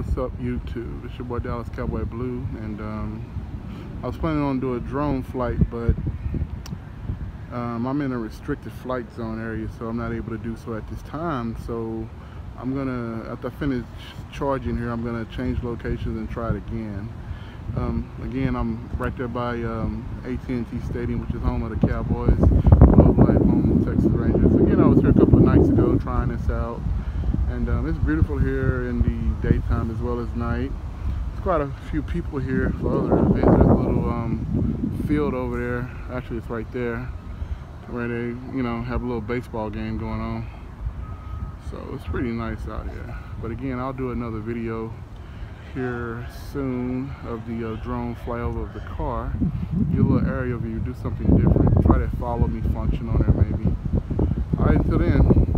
What's up YouTube? It's your boy Dallas Cowboy Blue and um, I was planning on doing a drone flight but um, I'm in a restricted flight zone area so I'm not able to do so at this time. So I'm gonna after I finish charging here I'm gonna change locations and try it again. Um, again I'm right there by um, AT&T Stadium which is home of the Cowboys Life home of Texas Rangers. Again I was here a couple of nights ago trying this out and um, it's beautiful here in the daytime as well as night. There's quite a few people here for other a little um, field over there. Actually, it's right there where they, you know, have a little baseball game going on. So it's pretty nice out here. But again, I'll do another video here soon of the uh, drone flyover of the car. Get a little area view, do something different. Try that follow me function on there maybe. All right, until then.